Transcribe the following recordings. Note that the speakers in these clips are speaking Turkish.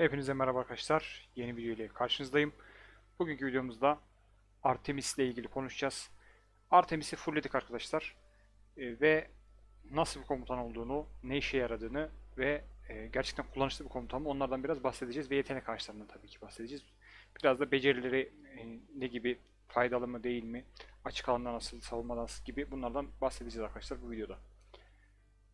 Hepinize merhaba arkadaşlar. Yeni video ile karşınızdayım. Bugünkü videomuzda Artemis ile ilgili konuşacağız. Artemis'i fullledik arkadaşlar. Ee, ve nasıl bir komutan olduğunu, ne işe yaradığını ve e, gerçekten kullanışlı bir komutan mı onlardan biraz bahsedeceğiz ve yetenek ağaçlarından tabii ki bahsedeceğiz. Biraz da becerileri e, ne gibi faydalı mı değil mi, açık alanda nasıl, savunmada nasıl gibi bunlardan bahsedeceğiz arkadaşlar bu videoda.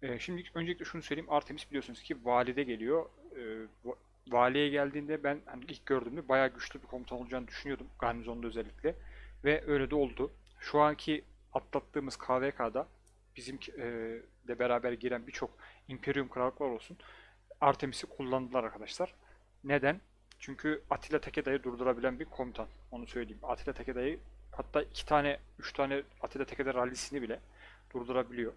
Ee, şimdi öncelikle şunu söyleyeyim. Artemis biliyorsunuz ki valide geliyor. Ee, valiye geldiğinde ben hani ilk gördüğümde bayağı güçlü bir komutan olacağını düşünüyordum. Garnizonda özellikle. Ve öyle de oldu. Şu anki atlattığımız KVK'da bizim de beraber giren birçok Imperium krallıklar olsun. Artemis'i kullandılar arkadaşlar. Neden? Çünkü Attila Tekeda'yı durdurabilen bir komutan. Onu söyleyeyim. Attila Tekeda'yı hatta iki tane, üç tane Attila Tekeda rallisini bile durdurabiliyor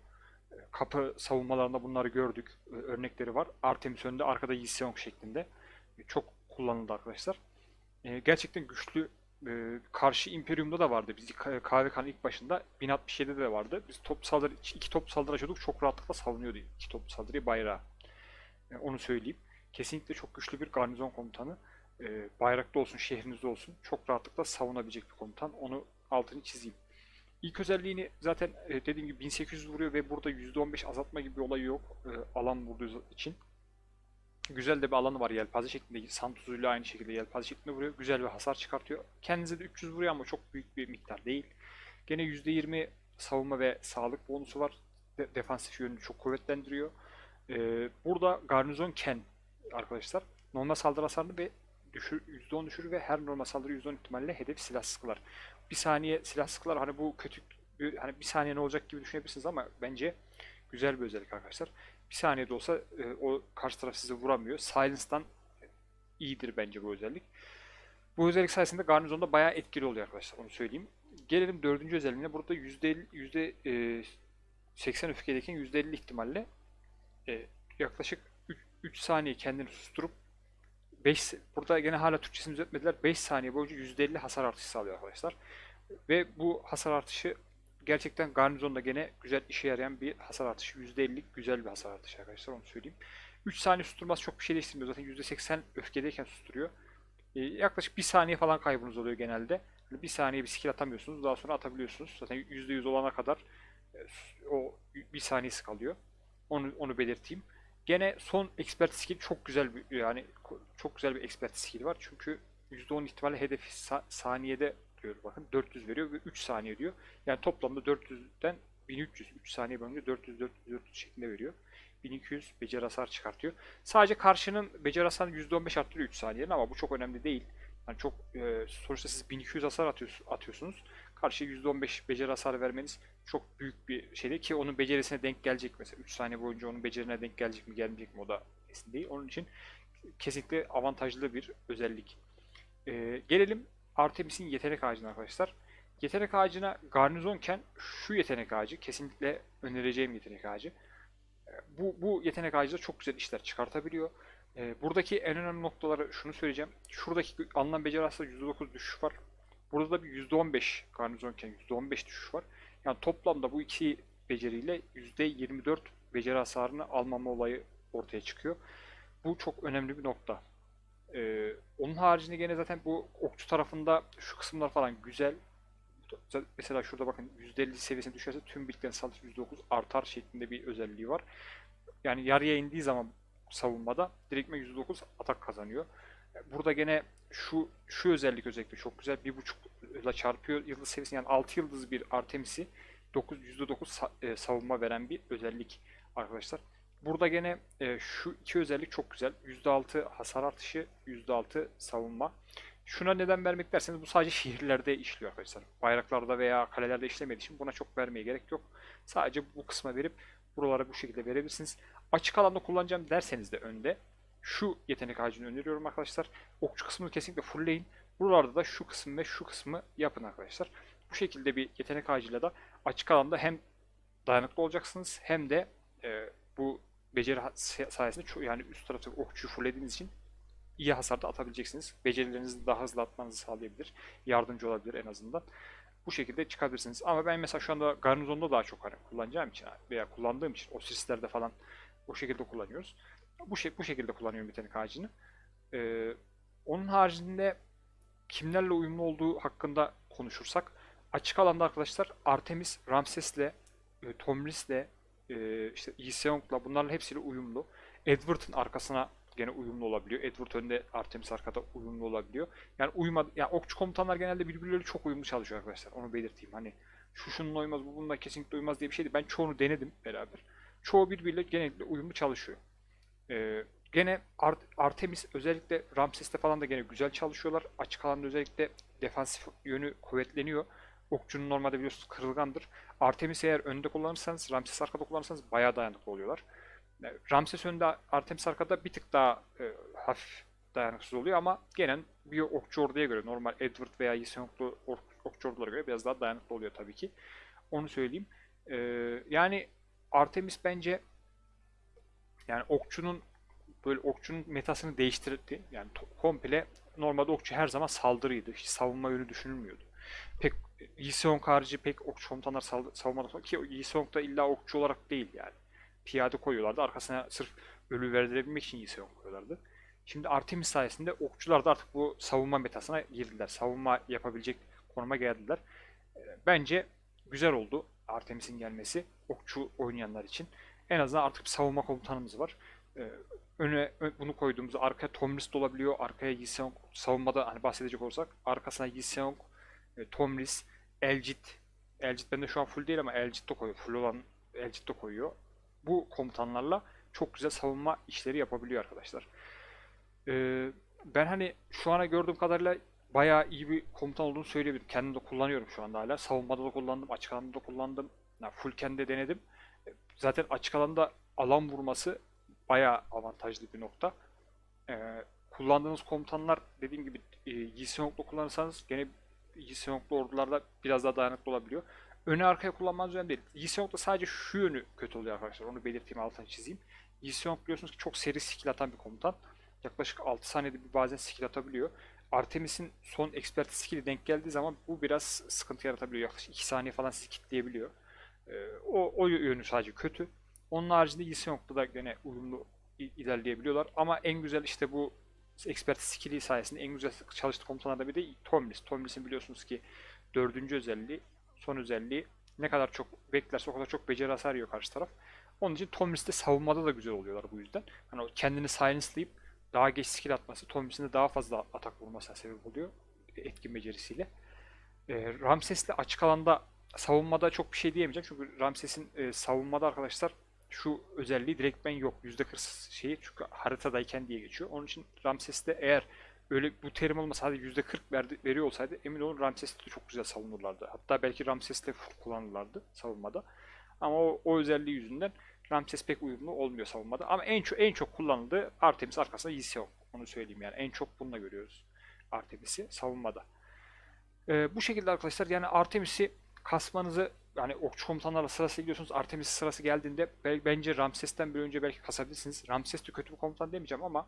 kapı savunmalarında bunları gördük. Örnekleri var. Artemis önde, arkada Yi Seong şeklinde. Ee, Çok kullanıldı arkadaşlar. Ee, Gerçekten güçlü e, karşı İmperium'da da vardı. Biz KVK'nın ilk başında 1067'de de vardı. Biz top saldırı, iki top saldırı açıyorduk. Çok rahatlıkla savunuyordu iki top saldırıyı bayrağı. Onu söyleyeyim. Kesinlikle çok güçlü bir garnizon komutanı. Bayrakta olsun, şehrinizde olsun çok rahatlıkla savunabilecek bir komutan. Onu altını çizeyim. İlk özelliğini zaten e, dediğim gibi 1800 vuruyor ve burada %15 azaltma gibi bir olayı yok e, alan vurduğu için. Güzel de bir alanı var yelpaze şeklinde. Santos ile aynı şekilde yelpaze şeklinde vuruyor. Güzel bir hasar çıkartıyor. Kendinize de 300 vuruyor ama çok büyük bir miktar değil. Gene %20 savunma ve sağlık bonusu var. De defansif yönünü çok kuvvetlendiriyor. E, burada garnizon Ken arkadaşlar normal saldırı hasarını ve düşür, %10 düşürür ve her normal saldırı %10 ihtimalle hedef silah sıkılar bir saniye silah sıkılar hani bu kötü bir- hani bir saniye ne olacak gibi düşünebilirsiniz ama bence güzel bir özellik arkadaşlar. Bir saniyede olsa e, o karşı taraf sizi vuramıyor. Silence'dan iyidir bence bu özellik. Bu özellik sayesinde garnizonda bayağı etkili oluyor arkadaşlar onu söyleyeyim. Gelelim dördüncü özelliğine. Burada %50, yüzde e, 80 öfkedeyken %50 ihtimalle e, yaklaşık 3, saniye kendini susturup 5 burada gene hala Türkçesini düzeltmediler. 5 saniye boyunca %50 hasar artışı sağlıyor arkadaşlar. Ve bu hasar artışı gerçekten garnizonda gene güzel işe yarayan bir hasar artışı. %50'lik güzel bir hasar artışı arkadaşlar onu söyleyeyim. 3 saniye susturması çok bir şey değiştirmiyor. Zaten %80 öfkedeyken susturuyor. Ee, yaklaşık 1 saniye falan kaybınız oluyor genelde. 1 saniye bir skill atamıyorsunuz. Daha sonra atabiliyorsunuz. Zaten %100 olana kadar e, o 1 saniyesi kalıyor. Onu, onu belirteyim. Gene son expert skill çok güzel bir yani çok güzel bir expert skill var. Çünkü %10 ihtimalle hedefi sa- saniyede diyor bakın 400 veriyor ve 3 saniye diyor. Yani toplamda 400'den 1300 3 saniye boyunca 400 400 400 şeklinde veriyor. 1200 beceri hasar çıkartıyor. Sadece karşının beceri hasarını %15 arttırıyor 3 saniyeden ama bu çok önemli değil. Yani çok e, sonuçta siz 1200 hasar atıyorsunuz, atıyorsunuz. Karşıya %15 beceri hasar vermeniz çok büyük bir şey değil ki onun becerisine denk gelecek mesela 3 saniye boyunca onun becerine denk gelecek mi gelmeyecek mi o da kesin değil. Onun için kesinlikle avantajlı bir özellik. Ee, gelelim Artemis'in yetenek ağacına arkadaşlar. Yetenek ağacına garnizonken şu yetenek ağacı kesinlikle önereceğim yetenek ağacı. Ee, Bu, bu yetenek ağacı da çok güzel işler çıkartabiliyor. Ee, buradaki en önemli noktaları şunu söyleyeceğim. Şuradaki anlam beceri hasarı %9 düşüş var. Burada da bir %15 garnizonken %15 düşüş var. Yani toplamda bu iki beceriyle %24 beceri hasarını almama olayı ortaya çıkıyor. Bu çok önemli bir nokta. Ee, onun haricinde gene zaten bu okçu tarafında şu kısımlar falan güzel. Mesela şurada bakın %50 seviyesine düşerse tüm birliklerin saldırısı %9 artar şeklinde bir özelliği var. Yani yarıya indiği zaman savunmada direktme %9 atak kazanıyor. Burada gene şu şu özellik özellikle çok güzel. Bir buçuk ile çarpıyor yıldız seviyesini yani 6 yıldız bir Artemis'i 9 %9 sa- e, savunma veren bir özellik arkadaşlar. Burada gene e, şu iki özellik çok güzel. %6 hasar artışı, %6 savunma. Şuna neden vermek derseniz bu sadece şehirlerde işliyor arkadaşlar. Bayraklarda veya kalelerde işlemediği için buna çok vermeye gerek yok. Sadece bu kısma verip buralara bu şekilde verebilirsiniz. Açık alanda kullanacağım derseniz de önde şu yetenek ağacını öneriyorum arkadaşlar. Okçu kısmını kesinlikle fullleyin. Buralarda da şu kısım ve şu kısmı yapın arkadaşlar. Bu şekilde bir yetenek ağacıyla da açık alanda hem dayanıklı olacaksınız hem de e, bu beceri sayesinde yani üst tarafta okçuyu fulllediğiniz için iyi hasarda atabileceksiniz. Becerilerinizi daha hızlı atmanızı sağlayabilir. Yardımcı olabilir en azından. Bu şekilde çıkabilirsiniz. Ama ben mesela şu anda garnizonda daha çok hani kullanacağım için veya kullandığım için o sislerde falan o şekilde kullanıyoruz. Bu şey bu şekilde kullanıyorum yetenek ağacını. Ee, onun haricinde kimlerle uyumlu olduğu hakkında konuşursak açık alanda arkadaşlar Artemis Ramses'le, e, Tomris'le, e, işte Lee Seong'la bunların hepsiyle uyumlu. Edward'ın arkasına gene uyumlu olabiliyor. Edward önde, Artemis arkada uyumlu olabiliyor. Yani uyuma, yani okçu komutanlar genelde birbirleriyle çok uyumlu çalışıyor arkadaşlar. Onu belirteyim. Hani şu şununla uymaz, bu bununla kesinlikle uymaz diye bir şeydi. Ben çoğunu denedim beraber. Çoğu birbiriyle genellikle uyumlu çalışıyor. Ee, gene Art- Artemis özellikle Ramses'te falan da gene güzel çalışıyorlar. Açık alanda özellikle defansif yönü kuvvetleniyor. Okçunun normalde biliyorsunuz kırılgandır. Artemis eğer önde kullanırsanız, Ramses arkada kullanırsanız bayağı dayanıklı oluyorlar. Yani Ramses önde, Artemis arkada bir tık daha e, hafif dayanıksız oluyor ama gene bir okçu orduya göre normal Edward veya Yiseonglu ok- okçu ordulara göre biraz daha dayanıklı oluyor tabii ki. Onu söyleyeyim. Ee, yani Artemis bence yani okçunun böyle okçunun metasını değiştirdi. Yani komple normalde okçu her zaman saldırıydı. Hiç savunma yönü düşünülmüyordu. Pek Yi Seong harici pek okçu komutanlar savunmadı ki Yi Seong da illa okçu olarak değil yani. Piyade koyuyorlardı. Arkasına sırf ölü verdirebilmek için Yi Seong koyuyorlardı. Şimdi Artemis sayesinde okçular da artık bu savunma metasına girdiler. Savunma yapabilecek konuma geldiler. E, Bence güzel oldu Artemis'in gelmesi okçu oynayanlar için. En azından artık bir savunma komutanımız var. E, Öne bunu koyduğumuzda arkaya Tomris de olabiliyor. Arkaya Yi Seong savunmada hani bahsedecek olursak arkasına Yi Seong, e, Tomris, Elcit. Elcit bende şu an full değil ama Elcit de koyuyor. Full olan Elcit de koyuyor. Bu komutanlarla çok güzel savunma işleri yapabiliyor arkadaşlar. Ee, ben hani şu ana gördüğüm kadarıyla bayağı iyi bir komutan olduğunu söyleyebilirim. Kendim de kullanıyorum şu anda hala. Savunmada da kullandım, açık alanda da kullandım. Yani full kendi denedim. Zaten açık alanda alan vurması bayağı avantajlı bir nokta. Ee, kullandığınız komutanlar dediğim gibi e, Yi Seong'la kullanırsanız gene Yi Seong'lu ordularda biraz daha dayanıklı olabiliyor. Öne arkaya kullanmanız önemli değil. Yi Seong'da sadece şu yönü kötü oluyor arkadaşlar. Onu belirteyim altını çizeyim. Yi Seong biliyorsunuz ki çok seri skill atan bir komutan. Yaklaşık 6 saniyede bir bazen skill atabiliyor. Artemis'in son expert skill'i denk geldiği zaman bu biraz sıkıntı yaratabiliyor. Yaklaşık 2 saniye falan. Ee, o, o yönü sadece kötü. Onun haricinde Yi Seong'da da gene uyumlu ilerleyebiliyorlar. Ama en güzel işte bu expert skill'i sayesinde en güzel çalıştığı komutanlardan biri de Tomlis. Tomlis'in biliyorsunuz ki dördüncü özelliği, son özelliği ne kadar çok beklerse o kadar çok beceri hasar yiyor karşı taraf. Onun için Tomlis'te savunmada da güzel oluyorlar bu yüzden. Hani o kendini silence'layıp daha geç skill atması, Tomlis'in de daha fazla atak vurmasına sebep oluyor etkin becerisiyle. E, Ramses'le açık alanda savunmada çok bir şey diyemeyeceğim. Çünkü Ramses'in e, savunmada arkadaşlar şu özelliği direktmen yok. %40 şeyi çünkü haritadayken diye geçiyor. Onun için Ramses'te eğer öyle bu terim olmasa hadi %40 verdi, veriyor olsaydı emin olun Ramses'te de çok güzel savunurlardı. Hatta belki Ramses'te kullanırlardı savunmada. Ama o, o özelliği yüzünden Ramses pek uyumlu olmuyor savunmada. Ama en çok en çok kullanıldığı Artemis arkasında Yiseong. Onu söyleyeyim yani. En çok bununla görüyoruz Artemis'i savunmada. Ee, bu şekilde arkadaşlar yani Artemis'i kasmanızı yani okçu komutanlarla sırası gidiyorsunuz. Artemis sırası geldiğinde bence Ramses'ten bir önce belki kasabilirsiniz. Ramses de kötü bir komutan demeyeceğim ama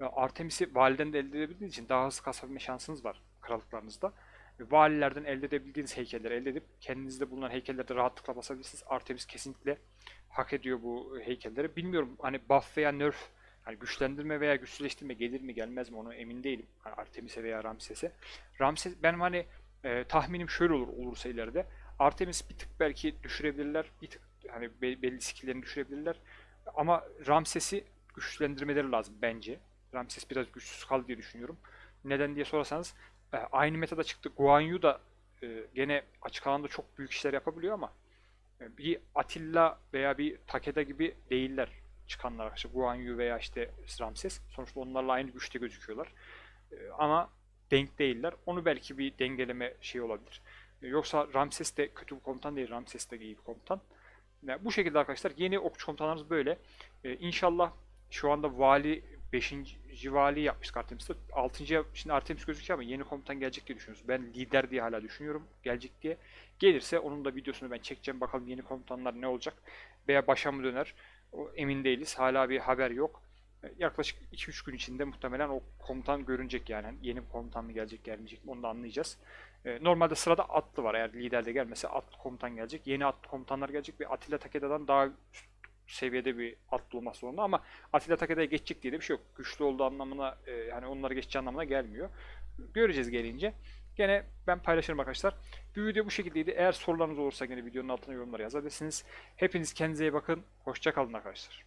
Artemis'i validen de elde edebildiğiniz için daha hızlı kasabilme şansınız var krallıklarınızda. Valilerden elde edebildiğiniz heykelleri elde edip kendinizde bulunan heykellerde rahatlıkla basabilirsiniz. Artemis kesinlikle hak ediyor bu heykelleri. Bilmiyorum hani buff veya nerf hani güçlendirme veya güçsüzleştirme gelir mi gelmez mi onu emin değilim. Hani Artemis'e veya Ramses'e. Ramses benim hani e, tahminim şöyle olur olursa ileride. Artemis bir tık belki düşürebilirler. Bir tık hani be- belli skill'lerini düşürebilirler. Ama Ramses'i güçlendirmeleri lazım bence. Ramses biraz güçsüz kaldı diye düşünüyorum. Neden diye sorarsanız e, aynı metada çıktı. Guan Yu da e, gene açık alanda çok büyük işler yapabiliyor ama e, bir Atilla veya bir Takeda gibi değiller çıkanlar. İşte Guan Yu veya işte Ramses. Sonuçta onlarla aynı güçte gözüküyorlar. E, ama denk değiller. Onu belki bir dengeleme şey olabilir. Yoksa Ramses de kötü bir komutan değil. Ramses de iyi bir komutan. Yani bu şekilde arkadaşlar yeni okçu komutanlarımız böyle. Ee, inşallah şu anda vali 5. vali yapmıştık Artemis'te. 6. şimdi Artemis gözüküyor ama yeni komutan gelecek diye düşünüyoruz. Ben lider diye hala düşünüyorum gelecek diye. Gelirse onun da videosunu ben çekeceğim. Bakalım yeni komutanlar ne olacak. Veya başa mı döner? O, emin değiliz. Hala bir haber yok. Ee, Yaklaşık 2-3 gün içinde muhtemelen o komutan görünecek yani. Yeni bir komutan mı gelecek gelmeyecek onu da anlayacağız. E, Normalde sırada atlı var. Eğer lider de gelmese atlı komutan gelecek. Yeni atlı komutanlar gelecek ve Atilla Takeda'dan daha seviyede bir atlı olmak zorunda ama Atilla Takeda'ya geçecek diye de bir şey yok. Güçlü olduğu anlamına e, yani onları geçeceği anlamına gelmiyor. Göreceğiz gelince. Gene ben paylaşırım arkadaşlar. Bir video bu şekildeydi. Eğer sorularınız olursa gene videonun altına yorumlar yazabilirsiniz. Hepiniz kendinize iyi bakın. Hoşça kalın arkadaşlar.